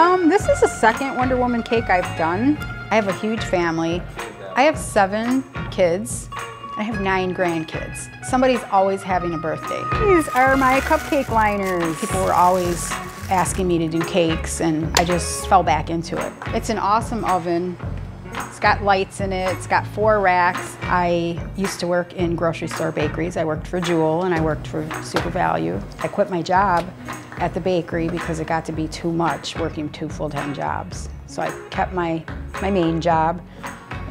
Um, this is the second Wonder Woman cake I've done. I have a huge family. I have seven kids. I have nine grandkids. Somebody's always having a birthday. These are my cupcake liners. People were always asking me to do cakes and I just fell back into it. It's an awesome oven. It's got lights in it, it's got four racks. I used to work in grocery store bakeries. I worked for Jewel and I worked for SuperValu. I quit my job at the bakery because it got to be too much working two full-time jobs. So I kept my, my main job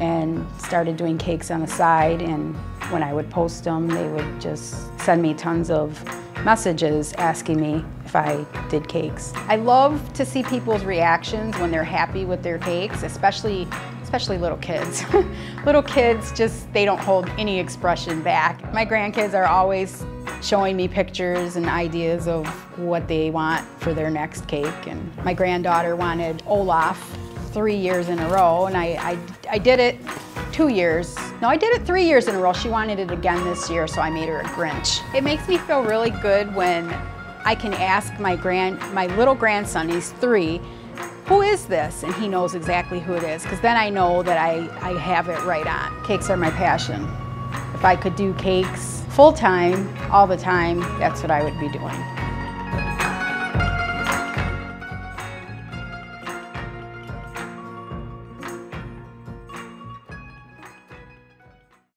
and started doing cakes on the side and when I would post them they would just send me tons of messages asking me if I did cakes. I love to see people's reactions when they're happy with their cakes, especially especially little kids. little kids just, they don't hold any expression back. My grandkids are always showing me pictures and ideas of what they want for their next cake. And my granddaughter wanted Olaf three years in a row, and I, I, I did it two years. No, I did it three years in a row. She wanted it again this year, so I made her a Grinch. It makes me feel really good when I can ask my grand, my little grandson, he's three, who is this? And he knows exactly who it is, because then I know that I, I have it right on. Cakes are my passion. If I could do cakes full time, all the time, that's what I would be doing.